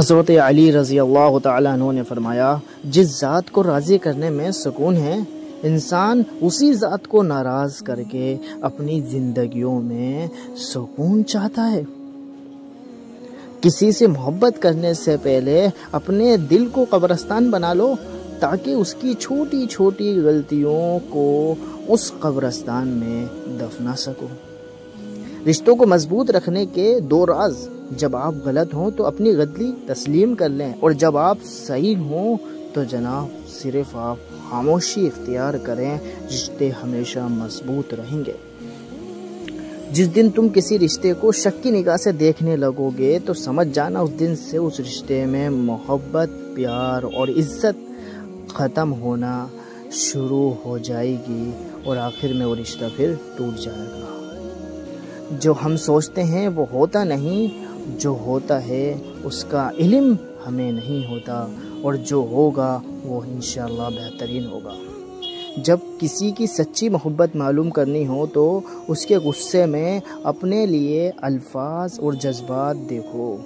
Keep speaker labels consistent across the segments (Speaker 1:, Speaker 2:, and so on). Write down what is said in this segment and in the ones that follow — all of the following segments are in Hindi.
Speaker 1: हज़रत अली रज़ी अल्लाह तु ने फरमाया, जिस ज़ात को राज़ी करने में सुकून है, इंसान उसी ज़ात को नाराज़ करके अपनी ज़िंदगियों में सुकून चाहता है। किसी से मोहब्बत करने से पहले अपने दिल को कब्रस्तान बना लो, ताकि उसकी छोटी छोटी गलतियों को उस कब्रस्तान में दफना सको। रिश्तों को मज़बूत रखने के दो राज। जब आप गलत हों तो अपनी गलती तस्लीम कर लें, और जब आप सही हों तो जनाब सिर्फ़ आप खामोशी इख्तियार करें, रिश्ते हमेशा मज़बूत रहेंगे। जिस दिन तुम किसी रिश्ते को शक की निगाह से देखने लगोगे तो समझ जाना उस दिन से उस रिश्ते में मोहब्बत, प्यार और इज़्ज़त ख़त्म होना शुरू हो जाएगी, और आखिर में वो रिश्ता फिर टूट जाएगा। जो हम सोचते हैं वो होता नहीं जो होता है, उसका इल्म हमें नहीं होता और जो होगा, वो इन बेहतरीन होगा। जब किसी की सच्ची मोहब्बत मालूम करनी हो तो उसके गुस्से में अपने लिए अल्फाज और जज्बात देखो।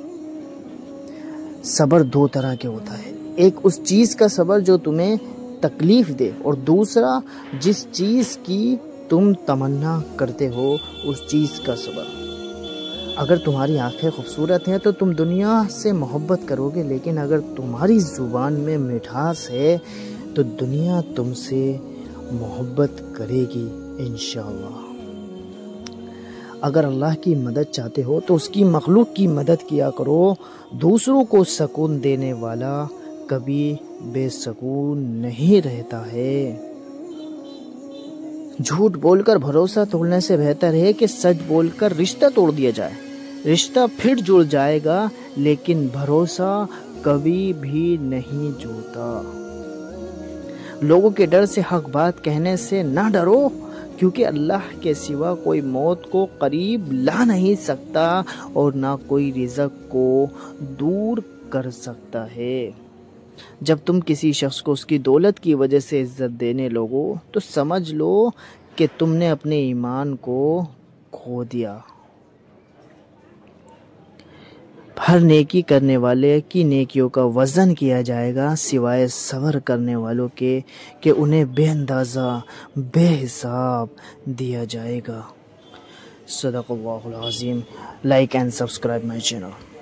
Speaker 1: सब्र दो तरह के होता है। एक उस चीज़ का सब्र जो तुम्हें तकलीफ़ दे और दूसरा, जिस चीज़ की तुम तमन्ना करते हो, उस चीज़ का सब्र। अगर तुम्हारी आँखें खूबसूरत हैं तो तुम दुनिया से मोहब्बत करोगे, लेकिन अगर तुम्हारी ज़ुबान में मिठास है तो दुनिया तुमसे मोहब्बत करेगी इन अगर अल्लाह की मदद चाहते हो तो उसकी मखलूक की मदद किया करो, दूसरों को सकून देने वाला कभी बेसकून नहीं रहता है। झूठ बोलकर भरोसा तोड़ने से बेहतर है कि सच बोलकर रिश्ता तोड़ दिया जाए। रिश्ता फिर जुड़ जाएगा, लेकिन भरोसा कभी भी नहीं जुड़ता। लोगों के डर से हक बात कहने से ना डरो, क्योंकि अल्लाह के सिवा कोई मौत को करीब ला नहीं सकता और ना कोई रिजक को दूर कर सकता है। जब तुम किसी शख्स को उसकी दौलत की वजह से इज़्ज़त देने लगो तो समझ लो कि तुमने अपने ईमान को खो दिया। हर नेकी करने वाले की नेकियों का वज़न किया जाएगा, सिवाय सबर करने वालों के, कि उन्हें बेअंदाज़ा, बेहिसाब दिया जाएगा। सदक़ अज़ीम like and subscribe my channel